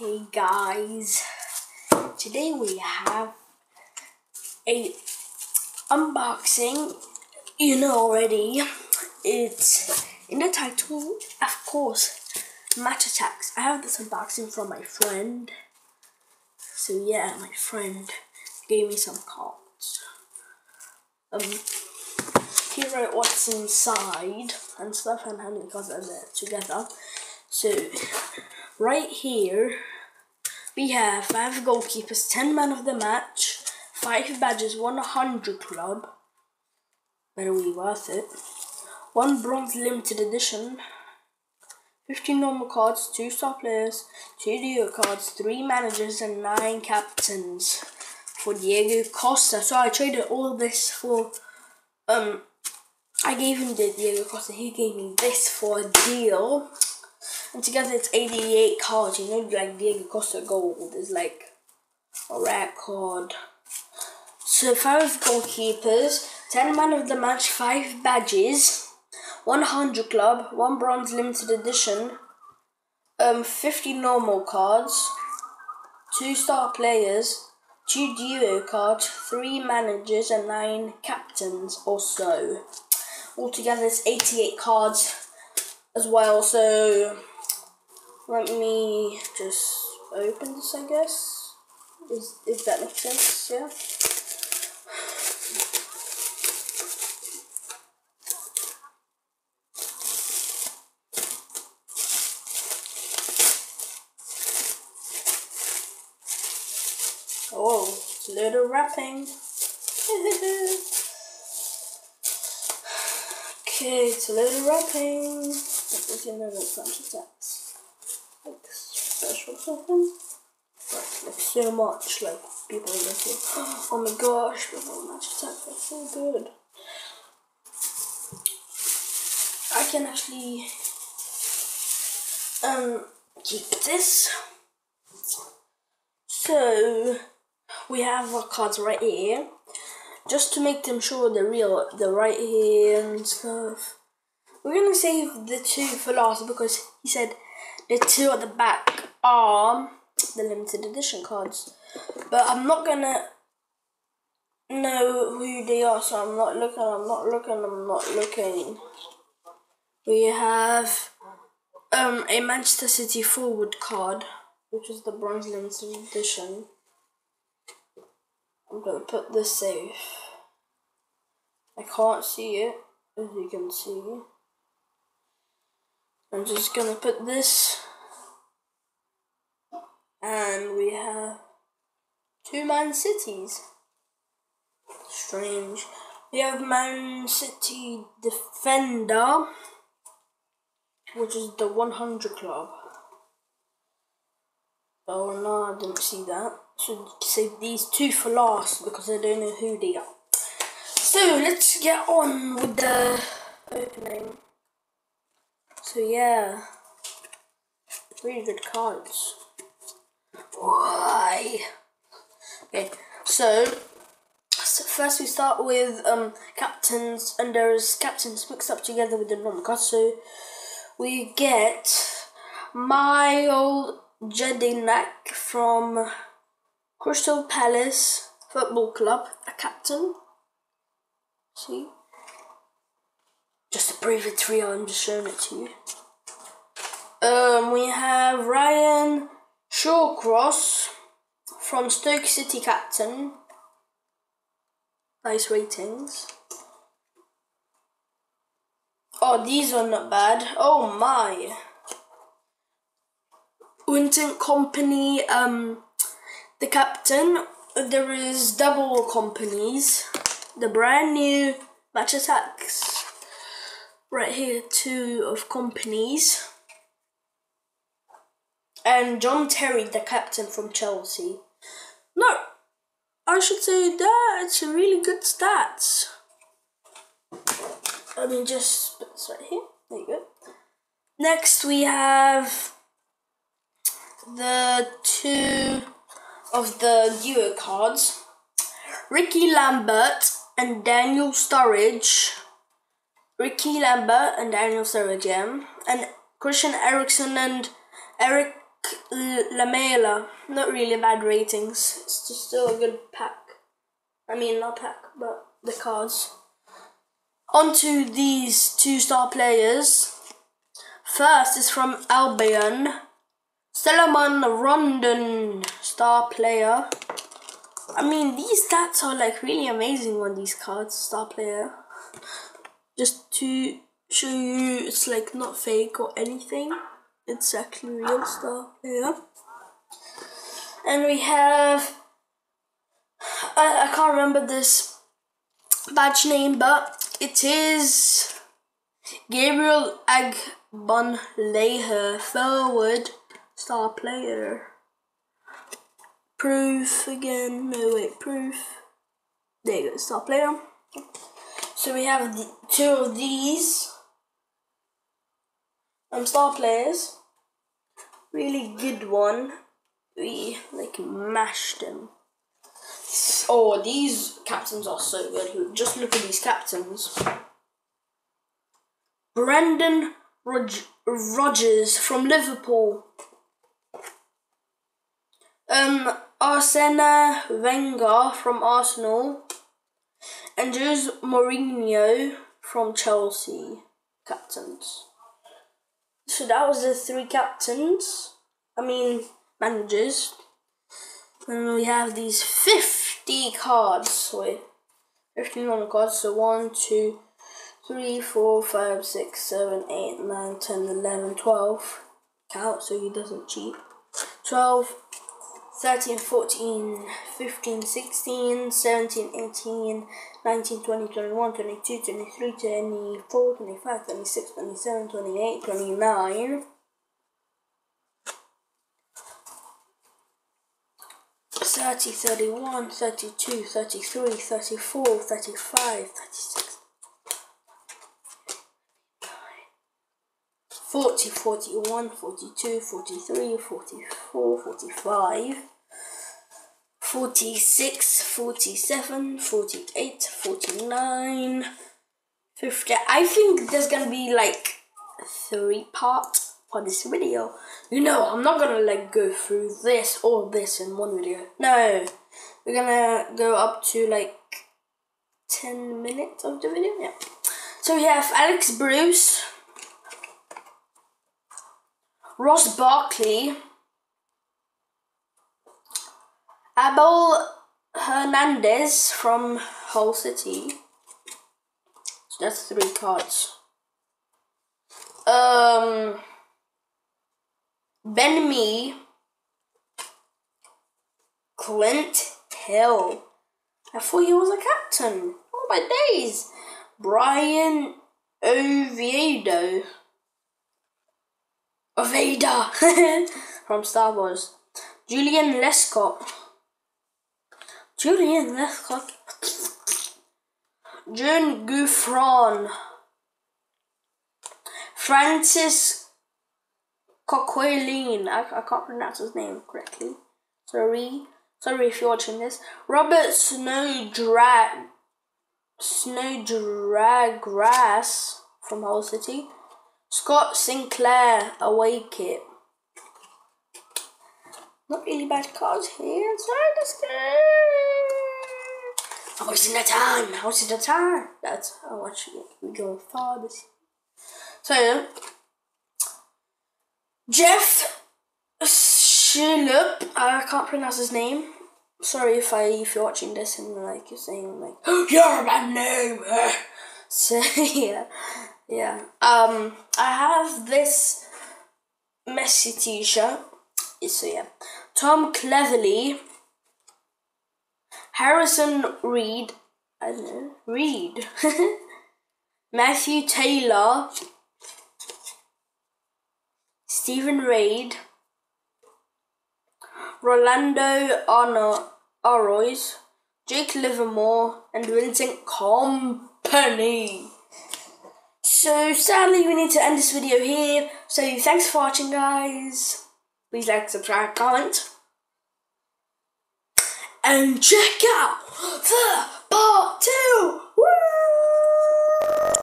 Hey guys, today we have a unboxing. You know already, it's in the title, of course, Match Attax. I have this unboxing from my friend. So yeah, my friend gave me some cards. Um, he wrote what's inside and stuff and how cards are together. So right here we have five goalkeepers, ten men of the match, five badges, one hundred club. Better be worth it. One bronze limited edition. 15 normal cards, 2 star players, 2 duo cards, 3 managers, and 9 captains for Diego Costa. So I traded all this for, um, I gave him the Diego Costa, he gave me this for a deal. And together it's 88 cards, you know, like Diego Costa Gold is like a rare card. So 5 goalkeepers, 10 man of the match, 5 badges. 100 club, 1 bronze limited edition, um, 50 normal cards, 2 star players, 2 duo cards, 3 managers, and 9 captains or so. Altogether, it's 88 cards as well, so let me just open this, I guess. Is, if that makes sense, yeah. Oh, it's a little wrapping. okay, it's a little wrapping. What you know that's not just that. Special something. Like, so much, like people are looking. Oh my gosh, people match attack, that's so good. I can actually um keep this. So we have our cards right here. Just to make them sure they're real, they're right here and stuff. We're gonna save the two for last because he said the two at the back are the limited edition cards. But I'm not gonna know who they are, so I'm not looking, I'm not looking, I'm not looking. We have um, a Manchester City forward card, which is the bronze limited edition. I'm gonna put this safe. I can't see it, as you can see. I'm just gonna put this. And we have two Man Cities. Strange. We have Man City Defender, which is the 100 club. Oh no, I didn't see that. Should save these two for last because I don't know who they are. So let's get on with the opening. So yeah, really good cards. Why? Okay, so, so first we start with um captains, and there's captains mixed up together with the normal. So we get Mile Jedinak from Crystal Palace Football Club, a captain. See? Just a prove it's I'm just showing it to you. Um, we have Ryan Shawcross from Stoke City captain. Nice ratings. Oh, these are not bad. Oh my. Vincent Kompany, um, the captain. There is double companies. The brand new Match Attax. Right here, two of companies. And John Terry, the captain from Chelsea. No, I should say that it's really good stats. I mean, just put this right here. There you go. Next, we have the two of the duo cards Ricky Lambert and Daniel Sturridge. Ricky Lambert and Daniel Sturridge, yeah. And Christian Eriksen and Erik Uh, Lamela. Not really bad ratings. It's just still a good pack. I mean, not pack, but the cards. Onto these two star players. First is from Albion. Salomon Rondon, star player. I mean, these stats are like really amazing on these cards, star player. Just to show you, it's like not fake or anything. It's actually real star player. And we have, I, I can't remember this badge name, but it is Gabriel Agbonlahor, forward star player. Proof again. No, wait, proof. There you go, star player. So we have the, two of these um, star players. Really good one. We like mashed them. Oh, these captains are so good. Just look at these captains. Brendan Rog Rodgers from Liverpool. Um, Arsene Wenger from Arsenal. And Jose Mourinho from Chelsea. Captains. So that was the three captains. I mean, managers. And we have these 50 cards. Wait. 50 normal cards. So 1, 2, 3, 4, 5, 6, 7, 8, 9, 10, 11, 12. Count so he doesn't cheat. 12, 13, 14, 15, 16, 17, 18, 19, 20, 21, 22, 23, 24, 25, 26, 27, 28, 29. 30, 31, 32, 33, 34, 35, 36, 40, 41, 42, 43, 44, 45, 46, 47, 48, 49, 50. I think there's gonna be like three parts for this video. You know, I'm not gonna like go through this or this in one video. No, we're gonna go up to like 10 minutes of the video. Yeah. So we have Alex Bruce. Ross Barkley, Abel Hernandez from Hull City. So that's three cards. Um, Ben Mee, Clint Hill. I thought he was a captain. Oh my days. Bryan Oviedo. Vader from Star Wars. Joleon Lescott. Joleon Lescott. Yoan Gouffran. Francis Coquelin. I, I can't pronounce his name correctly. Sorry. Sorry if you're watching this. Robert Snowdrag. Snowdragrass from Hull City. Scott Sinclair, away kit. Not really bad cards here inside this game. I'm wasting the time. I'm wasting the time. That's how much we go far this. So, Jeff Schlupp. I can't pronounce his name. Sorry if I if you're watching this and like you're saying like you're a bad name. So yeah. Yeah. Um, I have this Messi t-shirt. So yeah. Tom Cleverley. Harrison Reed. I know. Reed. Matthew Taylor. Stephen Reid, Rolando Arno Arroys. Jake Livermore and Vincent Kompany. So sadly we need to end this video here. So thanks for watching guys. Please like, subscribe, comment. And check out the part two